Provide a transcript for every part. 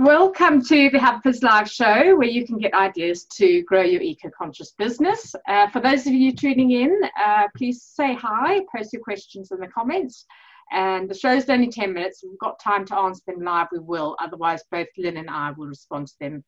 Welcome to the Hubfizz Live show where you can get ideas to grow your eco conscious business. Uh, for those of you tuning in, uh, please say hi, post your questions in the comments. And the show's only 10 minutes. We've got time to answer them live, we will. Otherwise, both Lynne and I will respond to them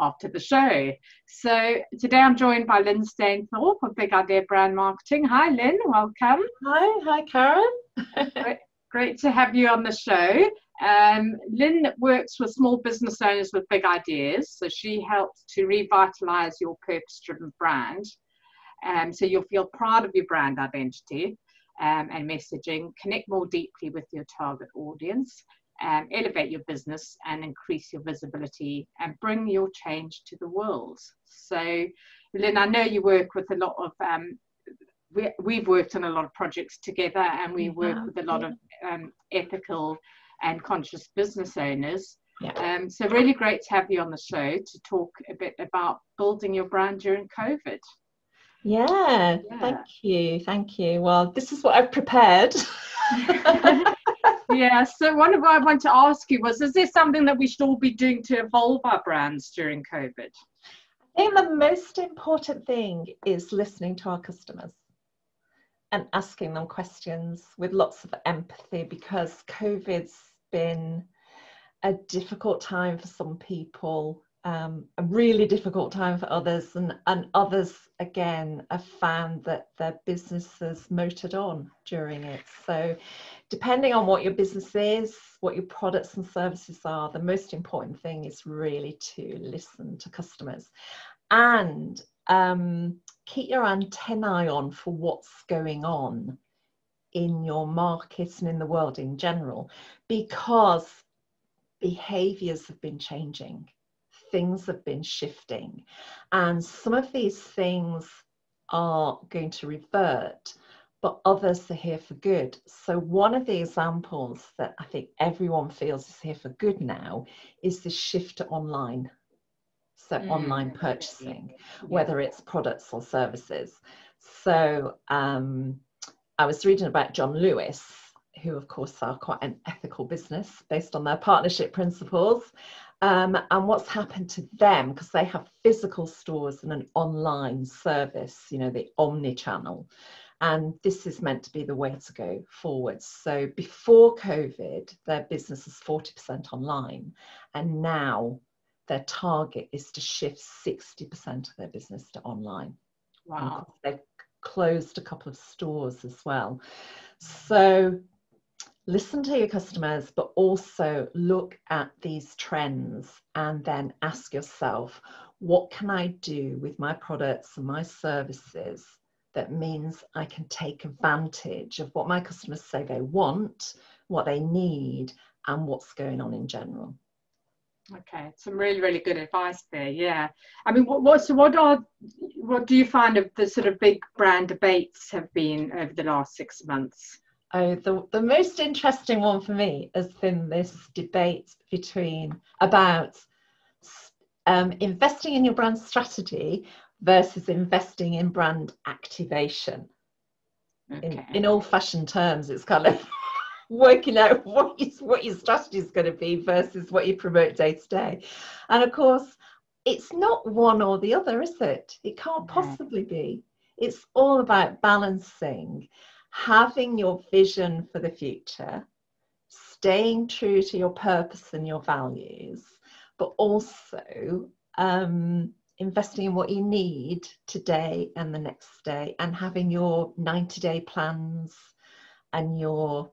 after the show. So today I'm joined by Lynne Stainthorpe of Big Idea Brand Marketing. Hi, Lynne. Welcome. Hi. Hi, Karen. great, great to have you on the show. Um, Lynne works with small business owners with big ideas. So she helps to revitalize your purpose driven brand. Um, so you'll feel proud of your brand identity um, and messaging, connect more deeply with your target audience, um, elevate your business and increase your visibility and bring your change to the world. So, Lynne, I know you work with a lot of um, we, have worked on a lot of projects together and we work with a lot of um, ethical and conscious business owners. Yeah. Um, so really great to have you on the show to talk a bit about building your brand during COVID. Yeah, yeah. thank you, thank you. Well, this is what I've prepared. yeah, so one of what I want to ask you was, is there something that we should all be doing to evolve our brands during COVID? I think the most important thing is listening to our customers and asking them questions with lots of empathy because COVID's been a difficult time for some people, um, a really difficult time for others, and, and others again have found that their businesses motored on during it. So, depending on what your business is, what your products and services are, the most important thing is really to listen to customers and um, keep your antennae on for what's going on in your market and in the world in general because behaviors have been changing things have been shifting and some of these things are going to revert but others are here for good. So one of the examples that i think everyone feels is here for good now is the shift to online so mm. online purchasing, yeah. whether it's products or services. So um, I was reading about John Lewis, who of course are quite an ethical business based on their partnership principles. Um, and what's happened to them because they have physical stores and an online service, you know, the omni channel. And this is meant to be the way to go forward. So before COVID, their business is 40% online. And now their target is to shift 60% of their business to online. Wow. They've closed a couple of stores as well. So listen to your customers, but also look at these trends and then ask yourself, what can I do with my products and my services that means I can take advantage of what my customers say they want, what they need, and what's going on in general. Okay, some really, really good advice there. Yeah, I mean, what, what so what are what do you find of the sort of big brand debates have been over the last six months? Oh, the the most interesting one for me has been this debate between about um, investing in your brand strategy versus investing in brand activation. Okay. In, in old-fashioned terms, it's kind of working out what, is, what your strategy is going to be versus what you promote day to day. And of course, it's not one or the other, is it? It can't possibly be. It's all about balancing, having your vision for the future, staying true to your purpose and your values, but also um, investing in what you need today and the next day, and having your 90 day plans and your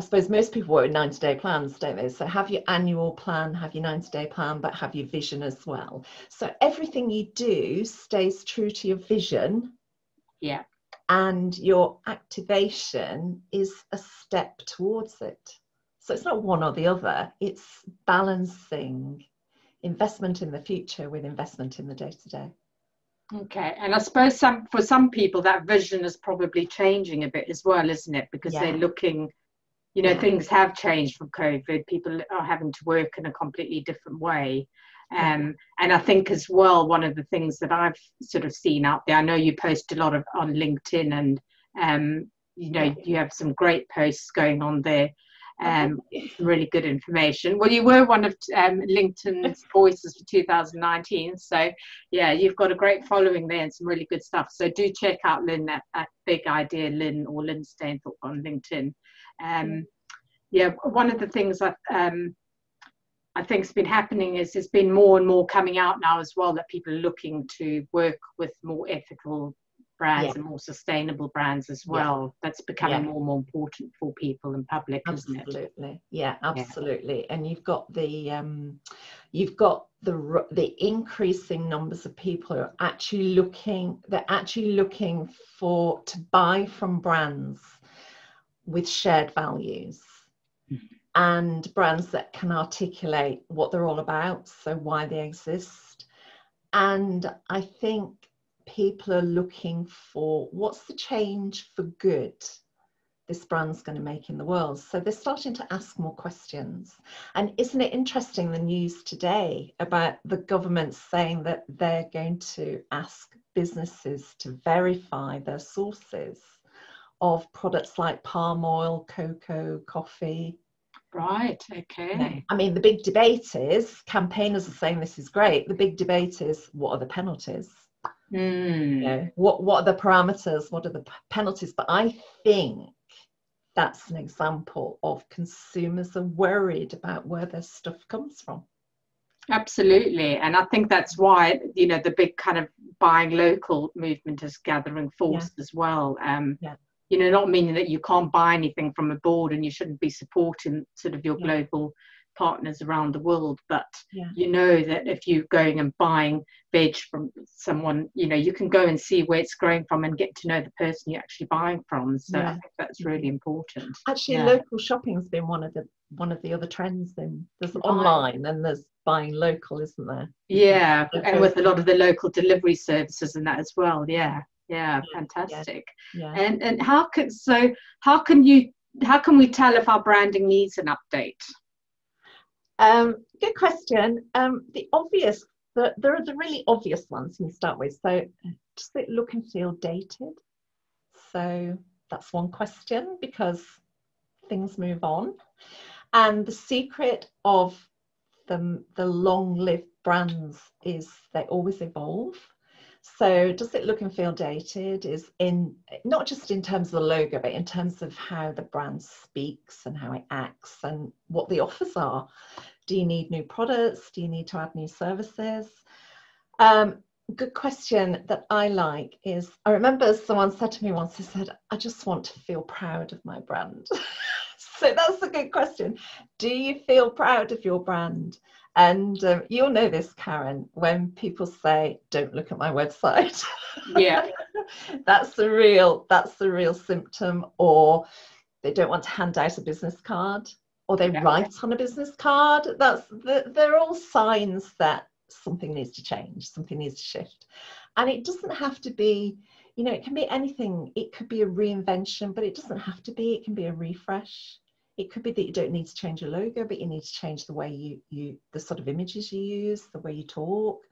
I suppose most people work with 90 day plans, don't they? So have your annual plan, have your 90 day plan, but have your vision as well. So everything you do stays true to your vision. Yeah. And your activation is a step towards it. So it's not one or the other, it's balancing investment in the future with investment in the day to day. Okay, and I suppose some for some people that vision is probably changing a bit as well, isn't it? Because yeah. they're looking you know things have changed from covid. People are having to work in a completely different way. Um, and i think as well one of the things that i've sort of seen out there i know you post a lot of on linkedin and um, you know you have some great posts going on there. Um, really good information. Well, you were one of um, LinkedIn's voices for 2019, so yeah, you've got a great following there and some really good stuff. So do check out Lynne at, at Big Idea Lynne or Lynne Stainthorpe on LinkedIn. Um, yeah, one of the things I um, I think has been happening is there's been more and more coming out now as well that people are looking to work with more ethical brands yeah. and more sustainable brands as well. Yeah. That's becoming yeah. more and more important for people and public, absolutely. isn't it? Absolutely. Yeah, absolutely. And you've got the um, you've got the the increasing numbers of people who are actually looking they're actually looking for to buy from brands with shared values. Mm-hmm. And brands that can articulate what they're all about, so why they exist. And I think people are looking for what's the change for good this brand's going to make in the world. So they're starting to ask more questions. And isn't it interesting the news today about the government saying that they're going to ask businesses to verify their sources of products like palm oil, cocoa, coffee? Right, okay. I mean, the big debate is campaigners are saying this is great. The big debate is what are the penalties? Mm. You know, what what are the parameters? What are the penalties? But I think that's an example of consumers are worried about where their stuff comes from. Absolutely, and I think that's why you know the big kind of buying local movement is gathering force yeah. as well. Um, yeah. You know, not meaning that you can't buy anything from abroad and you shouldn't be supporting sort of your yeah. global partners around the world but yeah. you know that if you're going and buying veg from someone you know you can go and see where it's growing from and get to know the person you're actually buying from so yeah. i think that's mm-hmm. really important actually local shopping's been one of the one of the other trends then there's right. online and there's buying local isn't there yeah and with a lot of the local delivery services and that as well yeah yeah fantastic yeah. and and how can so how can you how can we tell if our branding needs an update um, good question. Um, the obvious, the, there are the really obvious ones you start with. So does it look and feel dated? So that's one question because things move on. And the secret of the, the long-lived brands is they always evolve. So does it look and feel dated? Is in not just in terms of the logo, but in terms of how the brand speaks and how it acts and what the offers are. Do you need new products? Do you need to add new services? Um, good question that I like is I remember someone said to me once, they said, I just want to feel proud of my brand. so that's a good question. Do you feel proud of your brand? And um, you'll know this, Karen, when people say, "Don't look at my website." Yeah, that's the real that's the real symptom. Or they don't want to hand out a business card, or they yeah. write on a business card. That's the, they're all signs that something needs to change, something needs to shift, and it doesn't have to be. You know, it can be anything. It could be a reinvention, but it doesn't have to be. It can be a refresh it could be that you don't need to change your logo, but you need to change the way you, you the sort of images you use, the way you talk,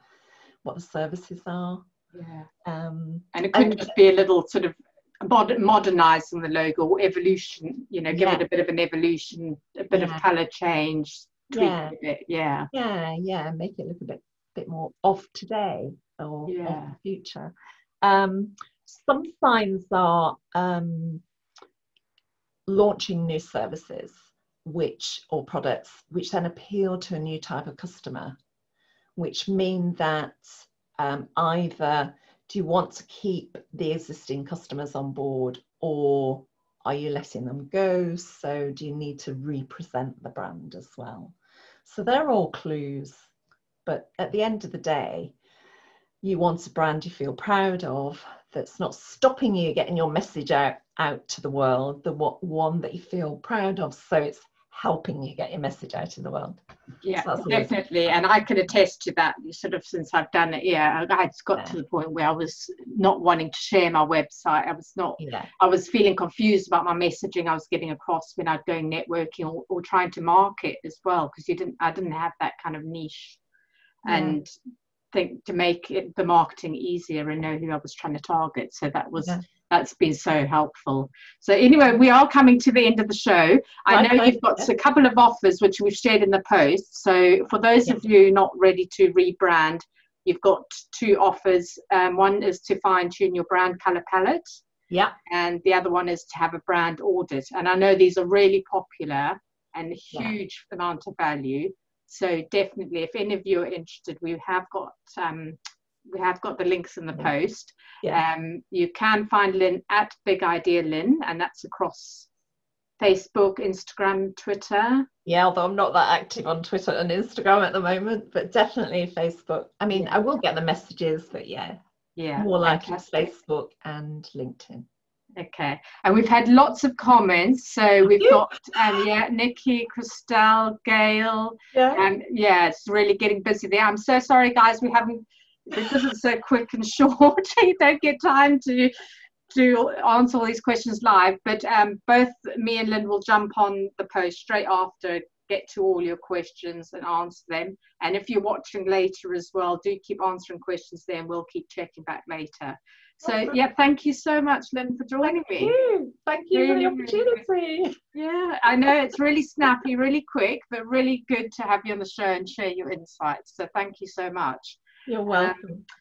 what the services are. Yeah. Um, and it could and, just be a little sort of modernizing the logo or evolution, you know, give yeah. it a bit of an evolution, a bit yeah. of color change, tweak yeah. a bit. Yeah. Yeah, yeah. Make it look a bit bit more of today or yeah. of the future. Um, some signs are um, launching new services which or products which then appeal to a new type of customer which mean that um, either do you want to keep the existing customers on board or are you letting them go? So do you need to represent the brand as well? So they're all clues but at the end of the day you want a brand you feel proud of that's not stopping you getting your message out out to the world the one that you feel proud of so it's helping you get your message out in the world yeah so definitely and i can attest to that sort of since i've done it yeah i had got yeah. to the point where i was not wanting to share my website i was not yeah. i was feeling confused about my messaging i was getting across when i'd go networking or, or trying to market as well because you didn't i didn't have that kind of niche yeah. and think to make it, the marketing easier and know who I was trying to target. So that was yeah. That's been so helpful. So anyway, we are coming to the end of the show. I know you've got a couple of offers which we've shared in the post. So for those of you not ready to rebrand, you've got two offers. Um, one is to fine tune your brand color palette. Yeah. And the other one is to have a brand audit. And I know these are really popular and huge yeah. amount of value. So definitely, if any of you are interested, we have got um, we have got the links in the post. Yeah. Um, you can find Lynne at Big Idea Lynne, and that's across Facebook, Instagram, Twitter. Yeah, although I'm not that active on Twitter and Instagram at the moment, but definitely Facebook. I mean, yeah. I will get the messages, but yeah, yeah, more like Facebook and LinkedIn. Okay, and we've had lots of comments. So we've got um, yeah, Nikki, Christelle, Gail. Yeah. Um, yeah, it's really getting busy there. I'm so sorry, guys. We haven't because it's so quick and short, you don't get time to to answer all these questions live. But um, both me and Lynne will jump on the post straight after, get to all your questions and answer them. And if you're watching later as well, do keep answering questions there, and we'll keep checking back later. So yeah, thank you so much, Lynne, for joining thank me. You. Thank you really, for the opportunity. Really yeah, I know it's really snappy, really quick, but really good to have you on the show and share your insights. So thank you so much. You're welcome. Um,